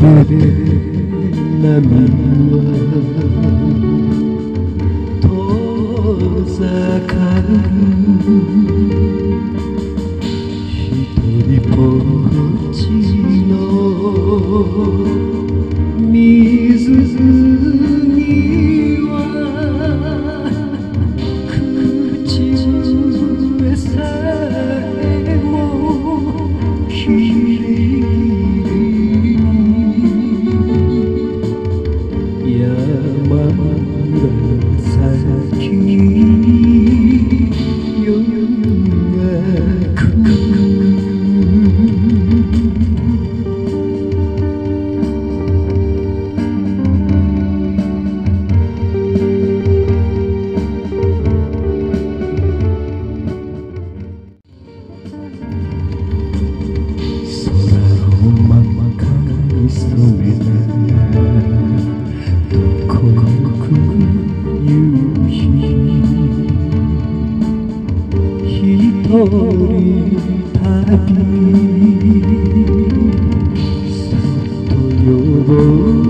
جهنمية 우리 밤이 산토 요보